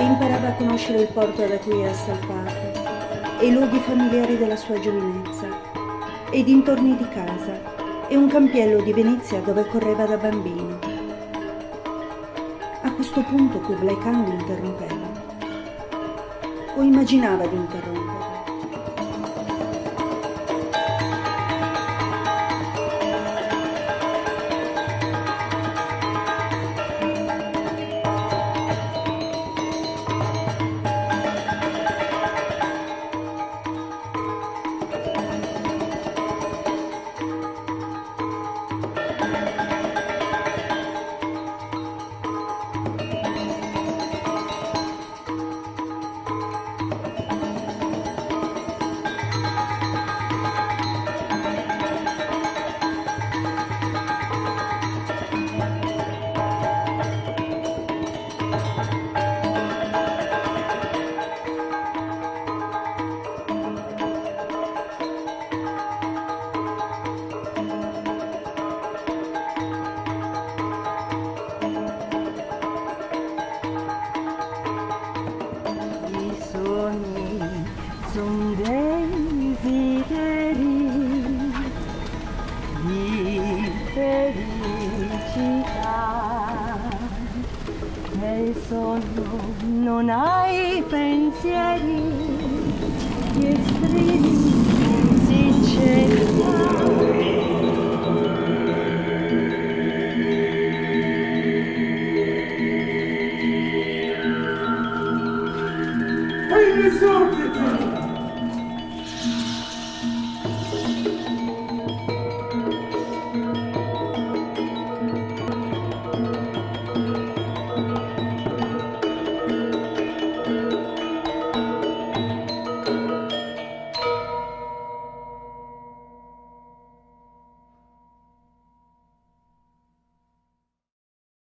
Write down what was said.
imparava a conoscere il porto da cui era salpato e i luoghi familiari della sua giovinezza e i dintorni di casa e un campiello di Venezia dove correva da bambino. A questo punto Kublai Khan lo interrompeva o immaginava di interrompere. Felicità. Nel sonno non hai pensieri, ti esprimi in sincerità. Orchid!